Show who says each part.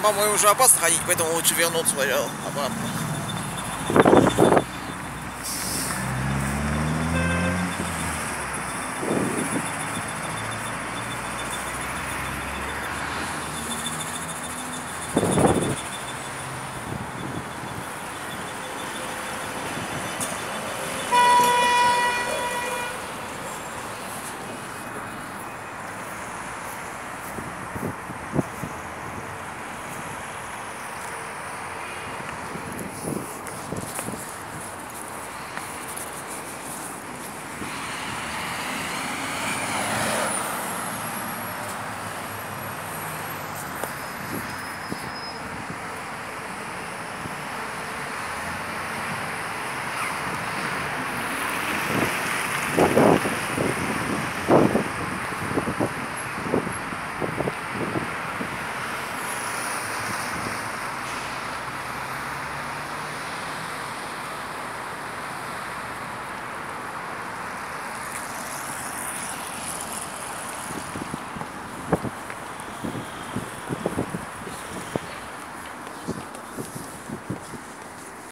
Speaker 1: По-моему, уже опасно ходить, поэтому лучше вернуться, обратно.